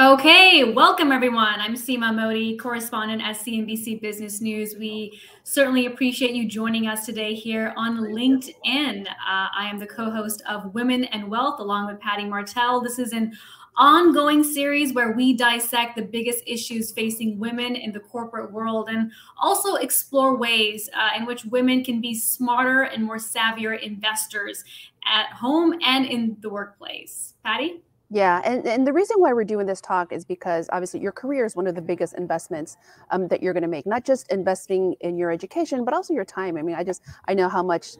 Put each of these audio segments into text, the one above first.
Okay, welcome everyone. I'm Seema Modi, correspondent at CNBC Business News. We certainly appreciate you joining us today here on LinkedIn. Uh, I am the co host of Women and Wealth along with Patty Martell. This is an ongoing series where we dissect the biggest issues facing women in the corporate world and also explore ways uh, in which women can be smarter and more savvier investors at home and in the workplace. Patty? Yeah, and, and the reason why we're doing this talk is because obviously your career is one of the biggest investments um, that you're going to make. Not just investing in your education, but also your time. I mean, I just I know how much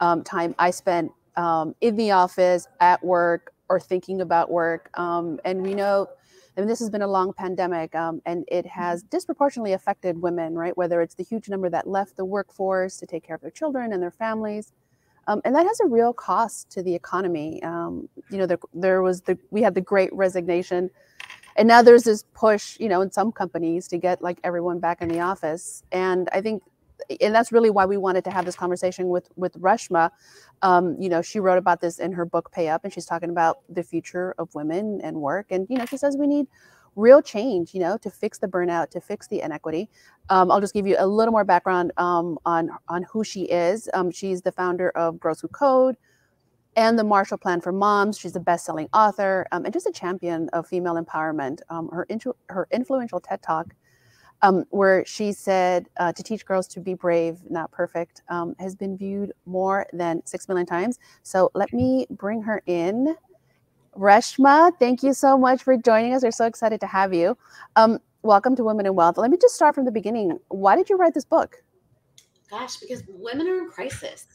um, time I spent um, in the office, at work, or thinking about work. Um, and we know, I mean, this has been a long pandemic, um, and it has disproportionately affected women, right? Whether it's the huge number that left the workforce to take care of their children and their families um, and that has a real cost to the economy. Um, you know, there, there was the we had the Great Resignation, and now there's this push, you know, in some companies to get like everyone back in the office. And I think, and that's really why we wanted to have this conversation with with Reshma. Um, you know, she wrote about this in her book Pay Up, and she's talking about the future of women and work. And you know, she says we need real change, you know, to fix the burnout, to fix the inequity. Um, I'll just give you a little more background um, on, on who she is. Um, she's the founder of Girls Who Code and the Marshall Plan for Moms. She's a best-selling author um, and just a champion of female empowerment. Um, her, her influential TED Talk, um, where she said uh, to teach girls to be brave, not perfect, has been viewed more than six million times. So let me bring her in. Reshma, thank you so much for joining us. We're so excited to have you. Um, welcome to Women in Wealth. Let me just start from the beginning. Why did you write this book? Gosh, because women are in crisis.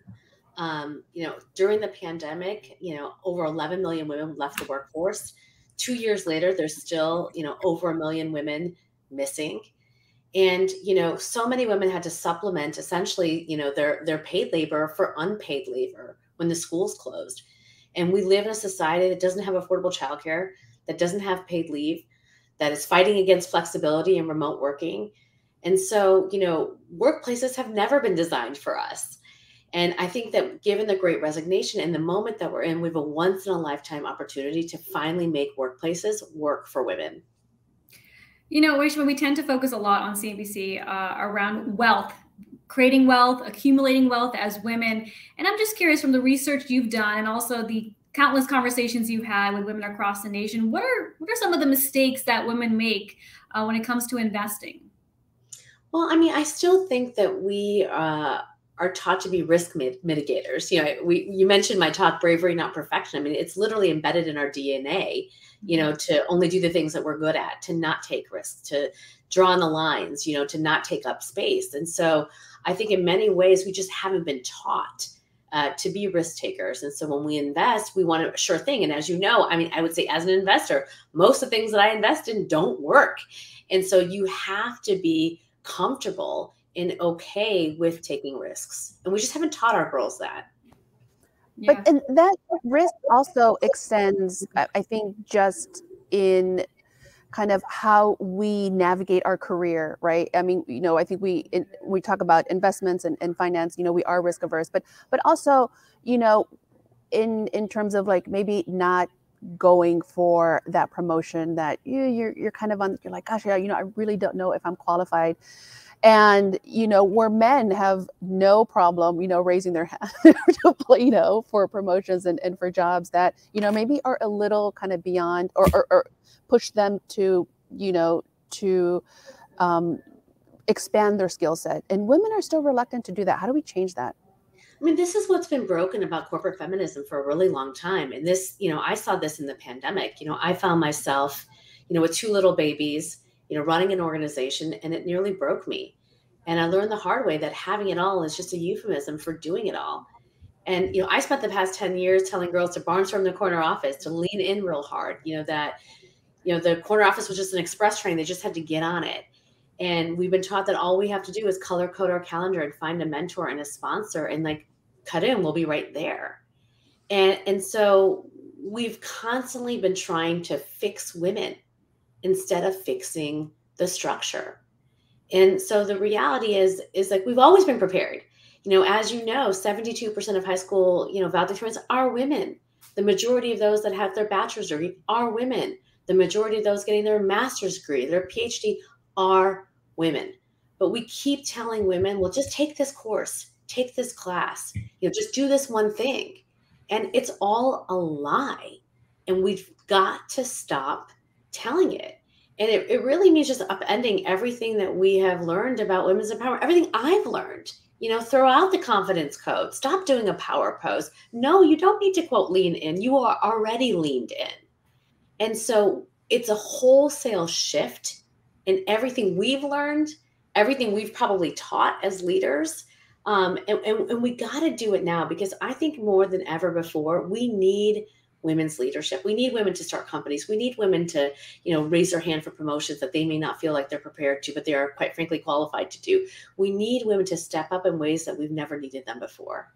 Um, you know, during the pandemic, you know, over 11 million women left the workforce. Two years later, there's still, you know, over a million women missing. And, you know, so many women had to supplement essentially, you know, their their paid labor for unpaid labor when the schools closed. And we live in a society that doesn't have affordable childcare, that doesn't have paid leave, that is fighting against flexibility and remote working. And so, you know, workplaces have never been designed for us. And I think that given the great resignation and the moment that we're in, we have a once in a lifetime opportunity to finally make workplaces work for women. You know, Reshma, we tend to focus a lot on CNBC uh, around wealth creating wealth, accumulating wealth as women. And I'm just curious from the research you've done and also the countless conversations you've had with women across the nation, what are what are some of the mistakes that women make uh, when it comes to investing? Well, I mean, I still think that we uh, are taught to be risk mitigators. You know, we you mentioned my talk, bravery, not perfection. I mean, it's literally embedded in our DNA. You know, to only do the things that we're good at, to not take risks, to draw on the lines. You know, to not take up space. And so, I think in many ways we just haven't been taught. Uh, to be risk takers. And so when we invest, we want a sure thing. And as you know, I mean, I would say as an investor, most of the things that I invest in don't work. And so you have to be comfortable and okay with taking risks. And we just haven't taught our girls that. Yeah. But and that risk also extends, I think, just in kind of how we navigate our career, right? I mean, you know, I think we in, we talk about investments and, and finance. You know, we are risk averse, but but also, you know, in in terms of like maybe not going for that promotion that you you're you're kind of on. You're like, gosh, yeah, you know, I really don't know if I'm qualified and you know where men have no problem you know raising their hand to you know for promotions and, and for jobs that you know maybe are a little kind of beyond or, or, or push them to you know to um, expand their skill set and women are still reluctant to do that how do we change that I mean, this is what's been broken about corporate feminism for a really long time. And this, you know, I saw this in the pandemic. You know, I found myself, you know, with two little babies, you know, running an organization and it nearly broke me. And I learned the hard way that having it all is just a euphemism for doing it all. And, you know, I spent the past 10 years telling girls to barnstorm the corner office, to lean in real hard, you know, that, you know, the corner office was just an express train. They just had to get on it. And we've been taught that all we have to do is color code our calendar and find a mentor and a sponsor and like cut in, we'll be right there. And, and so we've constantly been trying to fix women instead of fixing the structure. And so the reality is is like we've always been prepared. You know, as you know, 72% of high school, you know, valedictorians are women. The majority of those that have their bachelor's degree are women. the majority of those getting their master's degree, their PhD are women. But we keep telling women, well, just take this course, take this class, you know, just do this one thing. And it's all a lie. And we've got to stop telling it. And it, it really means just upending everything that we have learned about women's empowerment, everything I've learned. You know, throw out the confidence code. Stop doing a power pose. No, you don't need to quote lean in. You are already leaned in. And so it's a wholesale shift in everything we've learned, everything we've probably taught as leaders. Um, and, and, and we got to do it now because I think more than ever before, we need women's leadership. We need women to start companies. We need women to, you know, raise their hand for promotions that they may not feel like they're prepared to, but they are quite frankly qualified to do. We need women to step up in ways that we've never needed them before.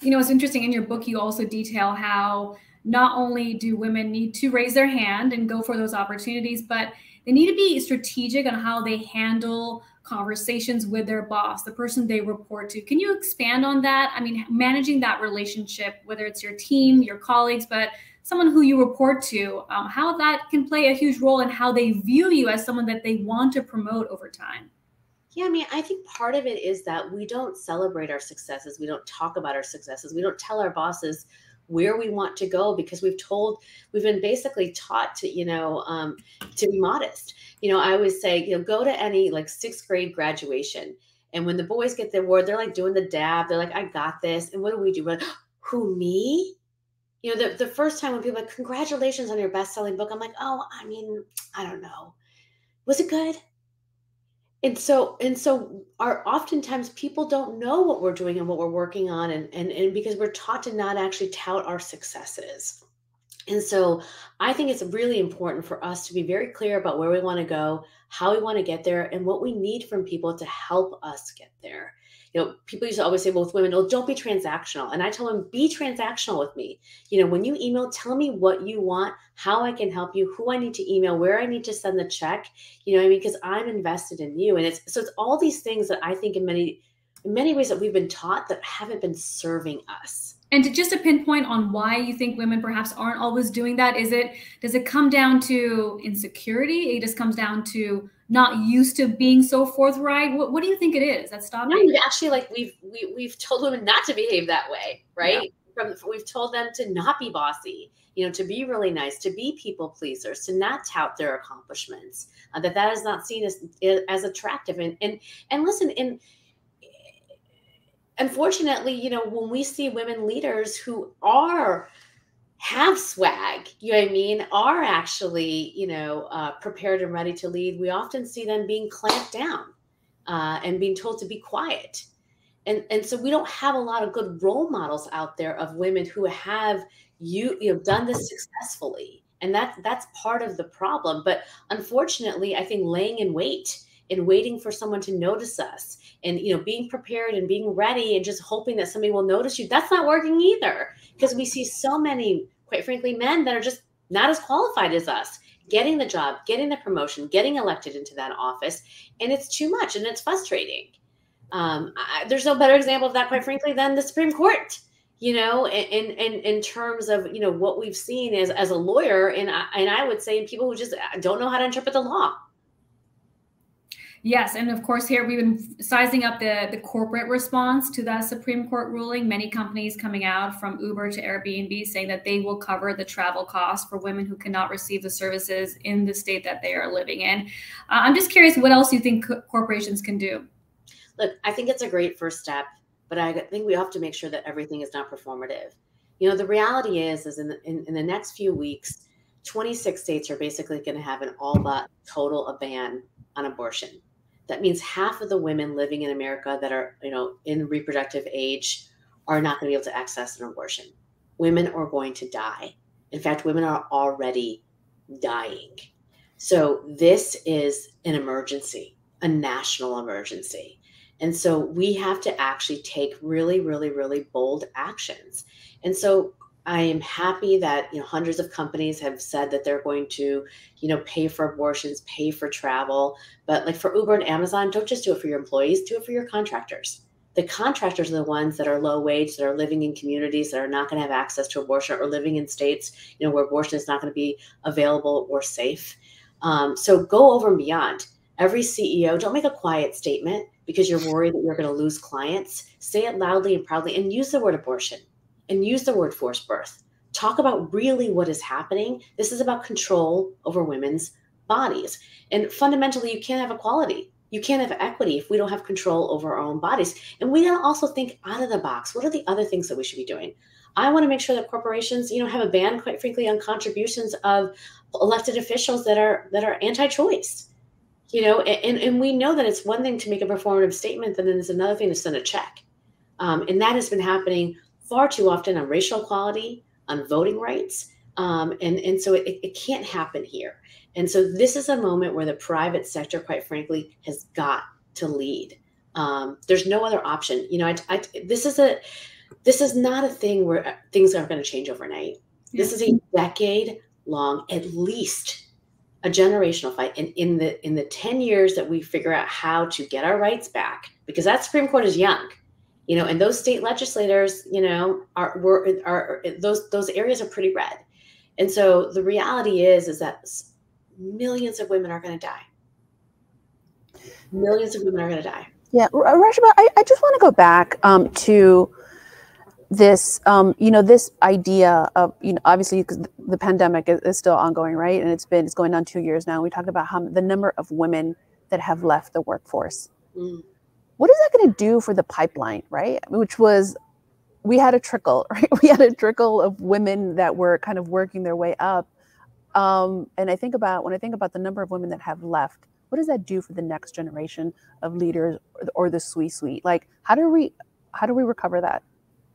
You know, it's interesting in your book, you also detail how not only do women need to raise their hand and go for those opportunities, but they need to be strategic on how they handle conversations with their boss, the person they report to. Can you expand on that? I mean, managing that relationship, whether it's your team, your colleagues, but someone who you report to, um, how that can play a huge role in how they view you as someone that they want to promote over time. Yeah, I mean, I think part of it is that we don't celebrate our successes. We don't talk about our successes. We don't tell our bosses where we want to go because we've told we've been basically taught to you know um, to be modest. You know i always say you know go to any like sixth grade graduation and when the boys get the award they're like doing the dab. They're like i got this. And what do we do? We're like who me? You know the, the first time when people like congratulations on your best-selling book i'm like oh i mean i don't know. Was it good and so and so are oftentimes people don't know what we're doing and what we're working on and and, and because we're taught to not actually tout our successes. And so i think it's really important for us to be very clear about where we want to go how we want to get there and what we need from people to help us get there you know, people used to always say, well, with women, oh, don't be transactional. And I tell them, be transactional with me. You know, when you email, tell me what you want, how I can help you, who I need to email, where I need to send the check. You know I mean? Because I'm invested in you. And it's so it's all these things that I think in many in many ways that we've been taught that haven't been serving us. And to just a pinpoint on why you think women perhaps aren't always doing that, is it does it come down to insecurity? It just comes down to not used to being so forthright? What, what do you think it is that's stopping? No, actually, like we've we, we've told women not to behave that way, right? Yeah. From we've told them to not be bossy, you know, to be really nice, to be people pleasers, to not tout their accomplishments. Uh, that that is not seen as as attractive. And and and listen, and unfortunately, you know, when we see women leaders who are have swag, you know what I mean, are actually, you know, uh, prepared and ready to lead, we often see them being clamped down uh, and being told to be quiet. And, and so we don't have a lot of good role models out there of women who have you, you know, done this successfully. And that, that's part of the problem. But unfortunately, I think laying in wait and waiting for someone to notice us and you know being prepared and being ready and just hoping that somebody will notice you. That's not working either because we see so many quite frankly men that are just not as qualified as us getting the job getting the promotion getting elected into that office and it's too much and it's frustrating. Um, I, there's no better example of that quite frankly than the supreme court you know in in in terms of you know what we've seen as as a lawyer and I, and I would say people who just don't know how to interpret the law Yes, and of course, here we've been sizing up the, the corporate response to that Supreme Court ruling. Many companies coming out from Uber to Airbnb saying that they will cover the travel costs for women who cannot receive the services in the state that they are living in. Uh, I'm just curious, what else you think co- corporations can do? Look, I think it's a great first step, but I think we have to make sure that everything is not performative. You know, the reality is, is in the, in, in the next few weeks, 26 states are basically going to have an all but total a ban on abortion that means half of the women living in America that are, you know, in reproductive age are not going to be able to access an abortion. Women are going to die. In fact, women are already dying. So this is an emergency, a national emergency. And so we have to actually take really, really, really bold actions. And so I am happy that you know hundreds of companies have said that they're going to, you know, pay for abortions, pay for travel. But like for Uber and Amazon, don't just do it for your employees, do it for your contractors. the contractors are the ones that are low wage that are living in communities that are not going to have access to abortion or living in states you know where abortion is not going to be available or safe um, so go over and beyond every ceo don't make a quiet statement because you're worried that you're going to lose clients say it loudly and proudly and use the word abortion and use the word forced birth talk about really what is happening this is about control over women's bodies and fundamentally you can't have equality you can't have equity if we don't have control over our own bodies. And we gotta also think out of the box. What are the other things that we should be doing? I want to make sure that corporations, you know, have a ban, quite frankly, on contributions of elected officials that are that are anti-choice. You know, and, and we know that it's one thing to make a performative statement, and then it's another thing to send a check. Um, and that has been happening far too often on racial equality, on voting rights. Um, and, and so it, it can't happen here. And so this is a moment where the private sector, quite frankly, has got to lead. Um, there's no other option. You know, I, I, this is a this is not a thing where uh, things are going to change overnight. Yeah. This is a decade long, at least a generational fight. And in the in the 10 years that we figure out how to get our rights back, because that Supreme Court is young, you know, and those state legislators, you know, are were are, those those areas are pretty red. And so the reality is is that millions of women are going to die. Millions of women are going to die. Yeah, Reshma, I, I just want to go back um, to this, um, you know, this idea of, you know, obviously the pandemic is, is, still ongoing, right? And it's been, it's going on two years now. We talked about how the number of women that have left the workforce. Mm. What is that going to do for the pipeline, right? Which was, we had a trickle, right? We had a trickle of women that were kind of working their way up um, and I think about when I think about the number of women that have left, what does that do for the next generation of leaders or, the C-suite? Like, how do we how do we recover that?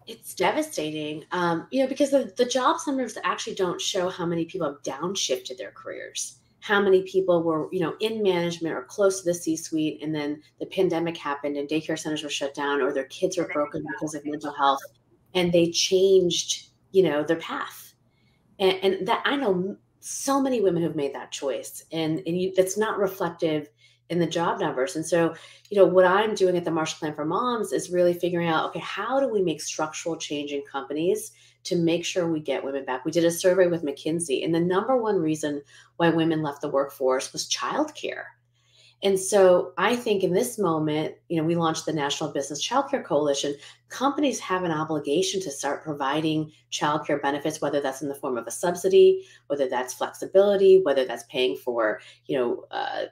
It's devastating, um, you know, because the, the jobs numbers actually don't show how many people have downshifted their careers, how many people were, you know, in management or close to the C-suite, and then the pandemic happened and daycare centers were shut down or their kids were broken because of mental health, and they changed, you know, their path. And, and that I know so many women who've made that choice and, and you, that's not reflective in the job numbers. And so, you know, what I'm doing at the Marshall Plan for Moms is really figuring out, okay, how do we make structural change in companies to make sure we get women back? We did a survey with McKinsey, and the number one reason why women left the workforce was childcare. And so I think in this moment, you know, we launched the National Business Childcare Coalition. Companies have an obligation to start providing childcare benefits, whether that's in the form of a subsidy, whether that's flexibility, whether that's paying for, you know, uh,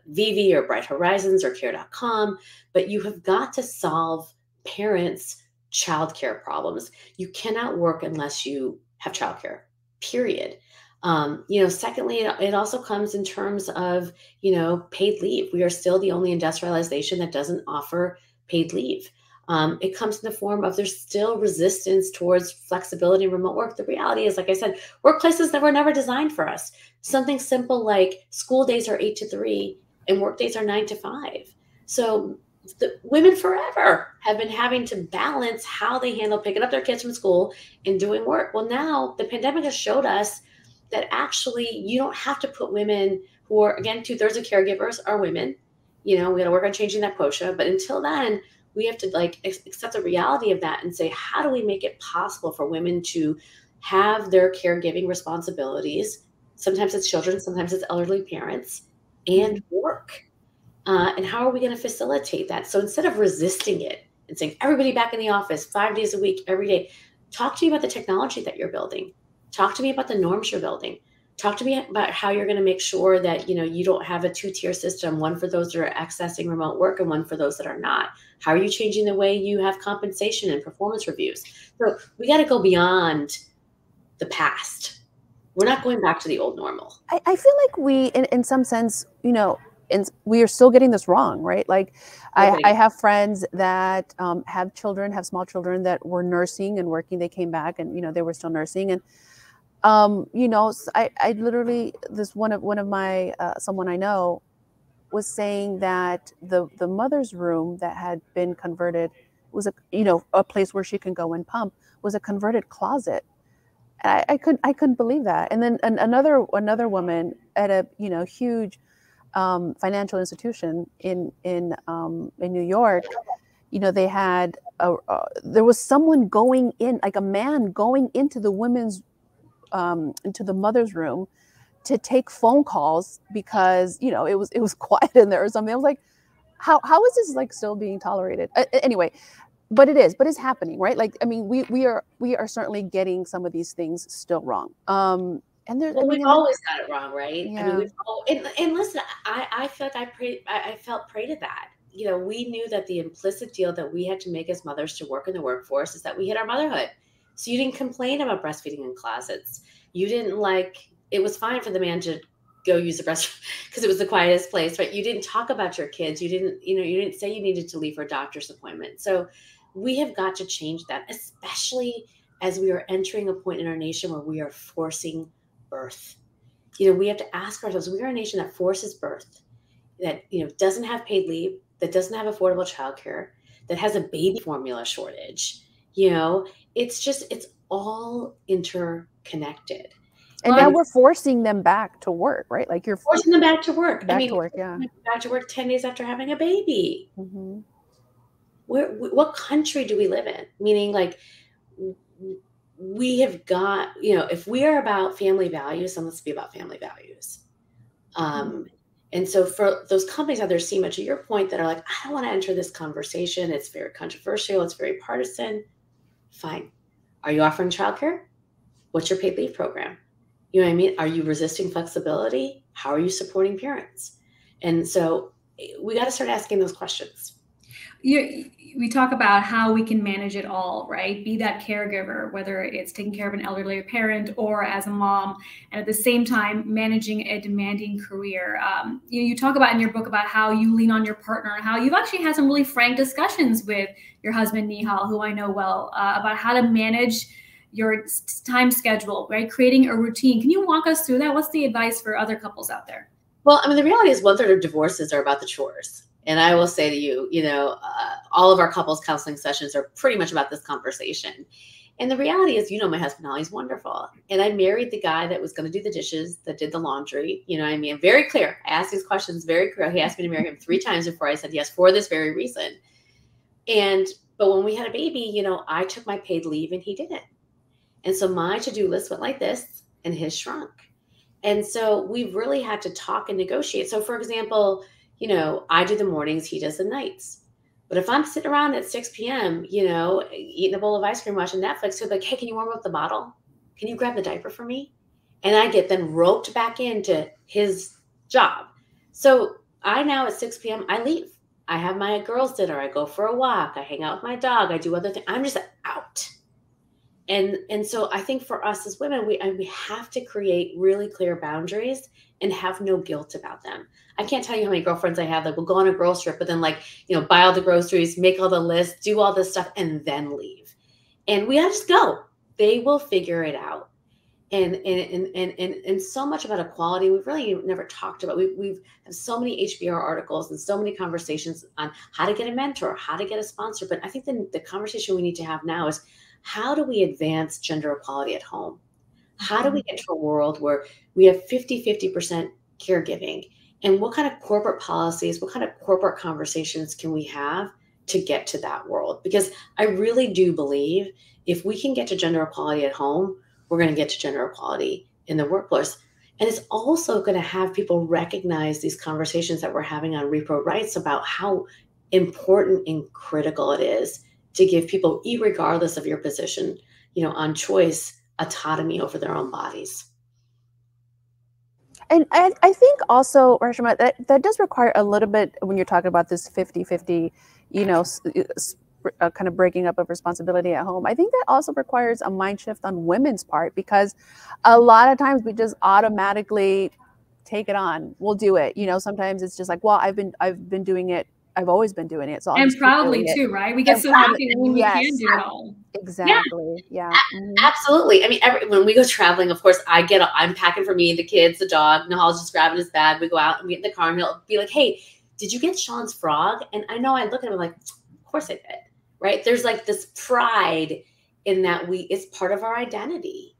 or Bright Horizons or Care.com. But you have got to solve parents' childcare problems. You cannot work unless you have childcare, period. Um, you know, secondly, it also comes in terms of, you know, paid leave. We are still the only industrialization that doesn't offer paid leave. Um, it comes in the form of there's still resistance towards flexibility and remote work. The reality is, like I said, workplaces that were never designed for us. Something simple like school days are eight to three and work days are nine to five. So the women forever have been having to balance how they handle picking up their kids from school and doing work. Well, now the pandemic has showed us that actually you don't have to put women who are again two thirds of caregivers are women. You know, we got to work on changing that quota, but until then, we have to like accept the reality of that and say, how do we make it possible for women to have their caregiving responsibilities? Sometimes it's children, sometimes it's elderly parents, and work. Uh, and how are we going to facilitate that? So instead of resisting it and saying everybody back in the office five days a week, every day, talk to me about the technology that you're building talk to me about the norms you're building. Talk to me about how you're going to make sure that you know you don't have a two tier system one for those that are accessing remote work and one for those that are not. How are you changing the way you have compensation and performance reviews? So we got to go beyond the past. We're not going back to the old normal. I, I feel like we in, in some sense you know and we are still getting this wrong, right? Like, I, I, have friends that um, have children, have small children that were nursing and working. They came back, and you know they were still nursing, and um, you know, I, I literally this one of one of my uh, someone I know was saying that the the mother's room that had been converted was a you know a place where she can go and pump was a converted closet. I, I couldn't I couldn't believe that. And then an, another another woman at a you know huge um, financial institution in in um, in New York, you know they had a, uh, there was someone going in like a man going into the women's um, into the mother's room to take phone calls because you know it was it was quiet in there or something. I was like how how is this like still being tolerated? Uh, anyway but it is but it's happening right? Like i mean we we are we are certainly getting some of these things still wrong. Um and there's well, I mean, we've always got it wrong right? Yeah. i mean we've all, and, and listen i i felt i prayed I, I felt prey to that. You know, we knew that the implicit deal that we had to make as mothers to work in the workforce is that we hit our motherhood. So you didn't complain about breastfeeding in closets. You didn't like it was fine for the man to go use the restroom because it was the quietest place, right? You didn't talk about your kids. You didn't, you know, you didn't say you needed to leave for a doctor's appointment. So we have got to change that, especially as we are entering a point in our nation where we are forcing birth. You know, we have to ask ourselves, we are a nation that forces birth, that, you know, doesn't have paid leave, that doesn't have affordable childcare, that has a baby formula shortage. You know, it's just, it's all interconnected. And now we're forcing them back to work, right? Like you're forcing them back to work. Back I mean, to work, yeah. Back to work 10 days after having a baby. Mm-hmm. Where, what country do we live in? Meaning, like, we have got, you know, if we are about family values, then let's be about family values. Um, and so for those companies out there, Seema, to your point, that are like, I don't want to enter this conversation. It's very controversial. It's very partisan. Fine. Are you offering childcare? What's your paid leave program? You know what I mean? Are you resisting flexibility? How are you supporting parents? And so eh, we got to start asking those questions. You, we talk about how we can manage it all, right? Be that caregiver, whether it's taking care of an elderly parent or as a mom, and at the same time managing a demanding career. Um, you, you talk about in your book about how you lean on your partner, and how you've actually had some really frank discussions with your husband Nihal, who I know well, uh, about how to manage your time schedule, right? Creating a routine. Can you walk us through that? What's the advice for other couples out there? Well, I mean, the reality is one third of divorces are about the chores and I will say to you, you know, uh, all of our couples counseling sessions are pretty much about this conversation. And the reality is, you know, my husband, Ollie's wonderful. And I married the guy that was going to do the dishes, that did the laundry. You know I mean? Very clear. I asked these questions very clear. He asked me to marry him three times before I said yes for this very reason. And, but when we had a baby, you know, I took my paid leave and he didn't. And so my to do list went like this and his shrunk. And so we really had to talk and negotiate. So, for example, you know, I do the mornings, he does the nights. But if I'm sitting around at 6 p.m., you know, eating a bowl of ice cream, watching Netflix, he'll be like, hey, can you warm up the bottle? Can you grab the diaper for me? And I get then roped back into his job. So I now at 6 p.m., I leave. I have my girls' dinner. I go for a walk. I hang out with my dog. I do other things. I'm just out. And and so I think for us as women, we we have to create really clear boundaries and have no guilt about them. I can't tell you how many girlfriends I have that will go on a girls trip, but then like, you know, buy all the groceries, make all the lists, do all this stuff, and then leave. And we just go. They will figure it out. And and and and and, so much about equality we've really never talked about. We we've have so many HBR articles and so many conversations on how to get a mentor, how to get a sponsor. But I think the, the conversation we need to have now is how do we advance gender equality at home? How do we mm-hmm. get to a world where we have 50 50% caregiving? And what kind of corporate policies what kind of corporate conversations can we have to get to that world? Because i really do believe if we can get to gender equality at home we're going to get to gender equality in the workplace. And it's also going to have people recognize these conversations that we're having on repro rights about how important and critical it is to give people regardless of your position you know on choice autonomy over their own bodies and I, I think also, Reshma, that, that does require a little bit when you're talking about this 50 50, you know, uh, kind of breaking up of responsibility at home. I think that also requires a mind shift on women's part because a lot of times we just automatically take it on. We'll do it. You know, sometimes it's just like, well, I've been I've been doing it I've always been doing it. So and proudly too, right? We get and so happy when yes, we can do it all. Exactly. Yeah. yeah. Mm-hmm. Absolutely. I mean, every, when we go traveling, of course, I get. I'm packing for me, the kids, the dog. Nihal's just grabbing his bag. We go out and we get in the car, and he'll be like, "Hey, did you get Shaan's frog?" And I know I look at him like, "Of course I did." Right? There's like this pride in that we. It's part of our identity.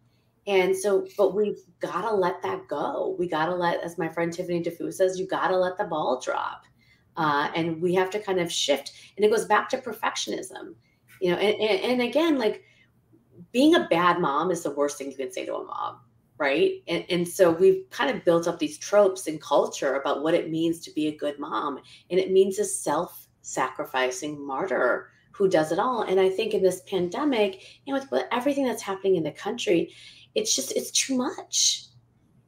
And so, but we've got to let that go. We got to let, as my friend Tiffany Dufu says, you got to let the ball drop uh, and we have to kind of shift and it goes back to perfectionism you know and, and, and again like being a bad mom is the worst thing you can say to a mom right? And, and so we've kind of built up these tropes in culture about what it means to be a good mom and it means a self-sacrificing martyr who does it all. And i think in this pandemic you know with everything that's happening in the country it's just it's too much.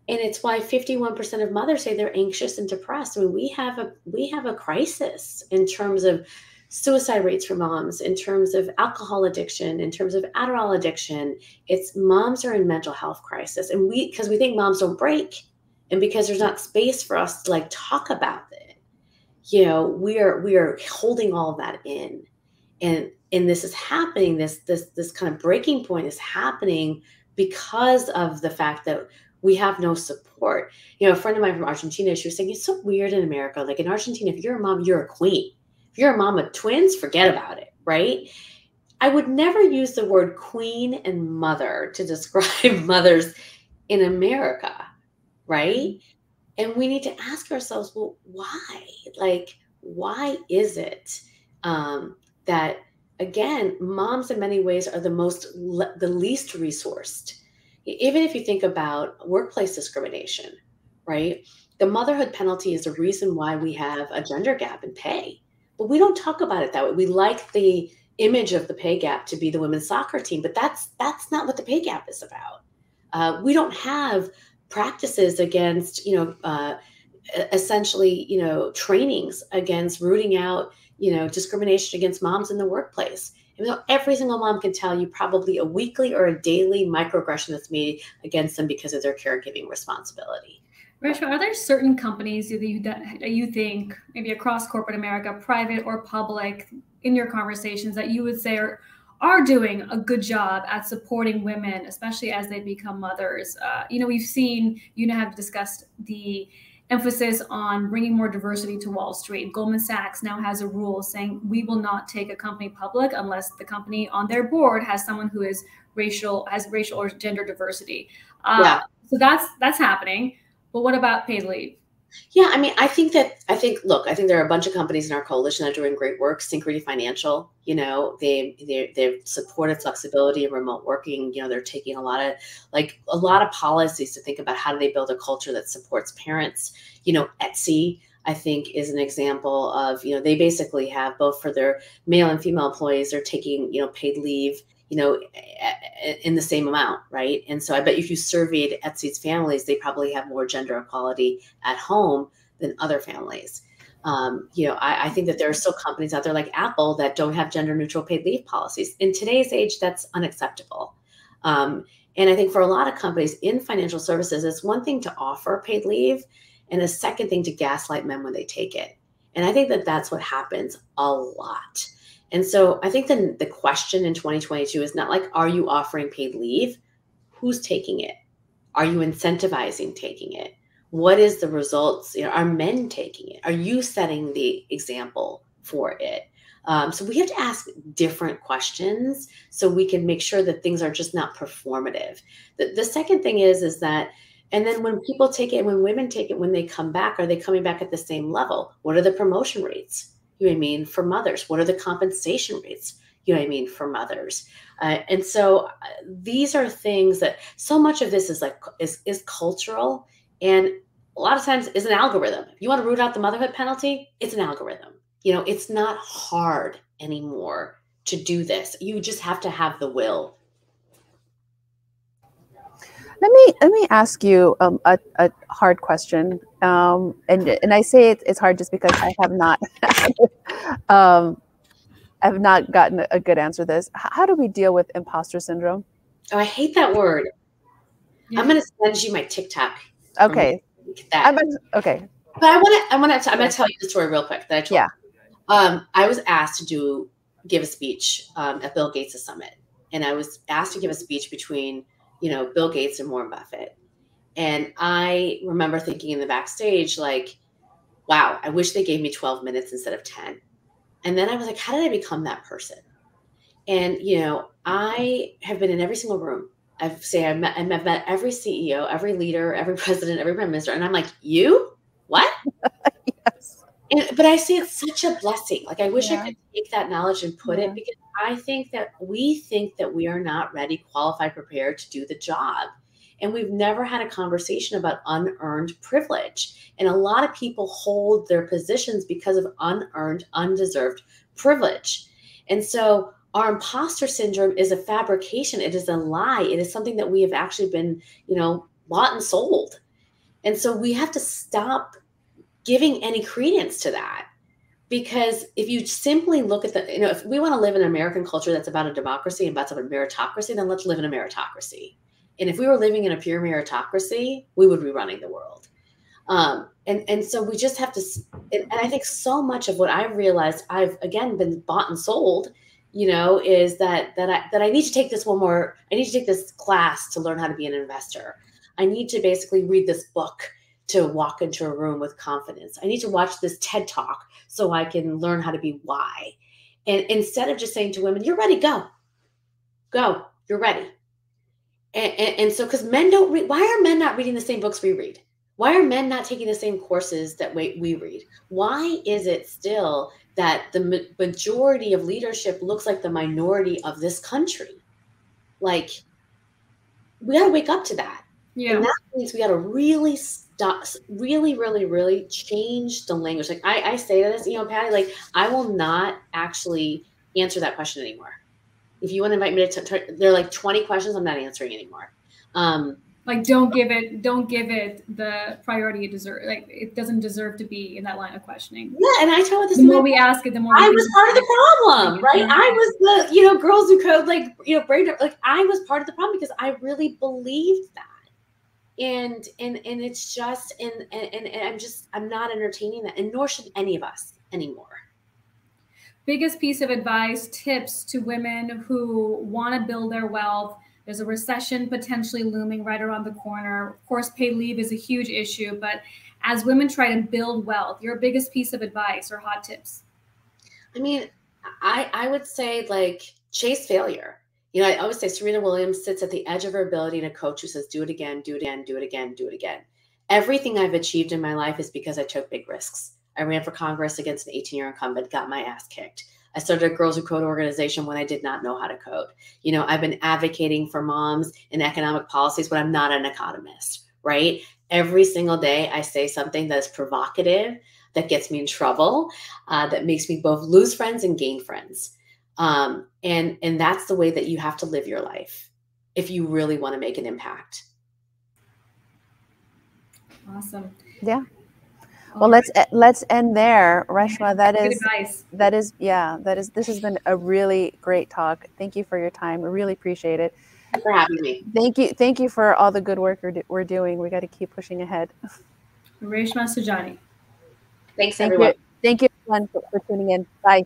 And it's why 51% of mothers say they're anxious and depressed. I mean we have a we have a crisis in terms of suicide rates for moms in terms of alcohol addiction in terms of adderall addiction it's moms are in mental health crisis and we because we think moms don't break and because there's not space for us to like talk about it you know we are we are holding all that in and and this is happening this this this kind of breaking point is happening because of the fact that we have no support. You know, a friend of mine from Argentina, she was saying it's so weird in America. Like in Argentina, if you're a mom, you're a queen. If you're a mom of twins, forget about it, right? I would never use the word queen and mother to describe mothers in America, right? And we need to ask ourselves, well, why? Like, why is it um, that again, moms in many ways are the most the least resourced even if you think about workplace discrimination, right? The motherhood penalty is the reason why we have a gender gap in pay. But we don't talk about it that way. We like the image of the pay gap to be the women's soccer team, but that's that's not what the pay gap is about. Uh, we don't have practices against, you know, uh, essentially, you know, trainings against rooting out, you know, discrimination against moms in the workplace even though every single mom can tell you probably a weekly or a daily microaggression that's made against them because of their caregiving responsibility. Are there certain companies that you, that you think, maybe across corporate America, private or public, in your conversations that you would say are, are doing a good job at supporting women, especially as they become mothers? Uh, you know, we've seen, you know, have discussed the emphasis on bringing more diversity to Wall Street. Goldman Sachs now has a rule saying we will not take a company public unless the company on their board has someone who is racial has racial or gender diversity. Uh, yeah. So that's that's happening. But what about paid leave? Yeah, I mean, I think that I think look, I think there are a bunch of companies in our coalition that are doing great work. Synchrony Financial, you know, they they they've supported flexibility and remote working. You know, they're taking a lot of like a lot of policies to think about how do they build a culture that supports parents. You know, Etsy, I think is an example of, you know, they basically have both for their male and female employees, they're taking, you know, paid leave you know, in the same amount, right? And so I bet if you surveyed Etsy's families, they probably have more gender equality at home than other families. Um, you know, I, I, think that there are still companies out there like Apple that don't have gender neutral paid leave policies. In today's age, that's unacceptable. Um, and I think for a lot of companies in financial services, it's one thing to offer paid leave, and a second thing to gaslight men when they take it. And I think that that's what happens a lot. And so I think the, the question in 2022 is not like, are you offering paid leave? Who's taking it? Are you incentivizing taking it? What is the results? You know, are men taking it? Are you setting the example for it? Um, so we have to ask different questions so we can make sure that things are just not performative. The, the second thing is, is that, and then when people take it, when women take it, when they come back, are they coming back at the same level? What are the promotion rates? You know what I mean, for mothers? What are the compensation rates? You know what I mean, for mothers. Uh, and so uh, these are things that so much of this is like is is cultural and a lot of times is an algorithm. If you want to root out the motherhood penalty, it's an algorithm. You know, it's not hard anymore to do this. You just have to have the will let me let me ask you um, a, a hard question, um, and and I say it, it's hard just because I have not um, I have not gotten a good answer to this. How do we deal with imposter syndrome? Oh, I hate that word. Yeah. I'm going to send you my TikTok. Okay. That. okay. But I want to. I want to. I'm going to tell you the story real quick that I told. Yeah. Um, I was asked to do give a speech um, at Bill Gates' summit, and I was asked to give a speech between you know, Bill Gates and Warren Buffett. And I remember thinking in the backstage, like, wow, I wish they gave me 12 minutes instead of 10. And then I was like, how did I become that person? And, you know, I have been in every single room. I've say I've met, I've met every CEO, every leader, every president, every prime minister. And I'm like, you? What? And, but I see it's such a blessing. Like I wish yeah. I could take that knowledge and put yeah. it because I think that we think that we are not ready, qualified, prepared to do the job. And we've never had a conversation about unearned privilege. And a lot of people hold their positions because of unearned, undeserved privilege. And so our imposter syndrome is a fabrication. It is a lie. It is something that we have actually been, you know, bought and sold. And so we have to stop giving any credence to that. Because if you simply look at the, you know, if we want to live in an American culture that's about a democracy and about a meritocracy, then let's live in a meritocracy. And if we were living in a pure meritocracy, we would be running the world. Um, and and so we just have to. And, and I think so much of what I've realized, I've again been bought and sold. You know, is that that I that I need to take this one more. I need to take this class to learn how to be an investor. I need to basically read this book to walk into a room with confidence. I need to watch this TED talk so I can learn how to be why. And instead of just saying to women, "You're ready, go, go, you're ready," and, and, and so because men don't read, why are men not reading the same books we read? Why are men not taking the same courses that we, we read? Why is it still that the majority of leadership looks like the minority of this country? Like, we got to wake up to that. Yeah. And that means we got to really really, really, really change the language. Like I, I say this, you know, Patty, like I will not actually answer that question anymore. If you want to invite me to, t- there are like 20 questions I'm not answering anymore. Um, like don't give it don't give it the priority it deserves like it doesn't deserve to be in that line of questioning yeah and i tell this the more we ask it the more i was part of the problem right i was the you know girls who code like you know brain like i was part of the problem because i really believed that and and and it's just and and, and i'm just i'm not entertaining that and nor should any of us anymore biggest piece of advice tips to women who want to build their wealth there's a recession potentially looming right around the corner. Of course, paid leave is a huge issue, but as women try to build wealth, your biggest piece of advice or hot tips? I mean, I I would say like chase failure. You know, I always say Serena Williams sits at the edge of her ability and a coach who says, do it again, do it again, do it again, do it again. Everything I've achieved in my life is because I took big risks. I ran for Congress against an 18 year incumbent, got my ass kicked. I started a Girls Who Code organization when I did not know how to code. You know, I've been advocating for moms in economic policies when I'm not an economist, right? Every single day, I say something that's provocative, that gets me in trouble, uh, that makes me both lose friends and gain friends. Um, and and that's the way that you have to live your life if you really want to make an impact. Awesome. Yeah. Well let's let's end there. Reshma that is that is yeah that is this has been a really great talk. Thank you for your time. We really appreciate it. For having me. Thank you thank you for all the good work we're, we're doing. We got to keep pushing ahead. Reshma saujani thanks thank everyone. You. thank you everyone for, for tuning in. Bye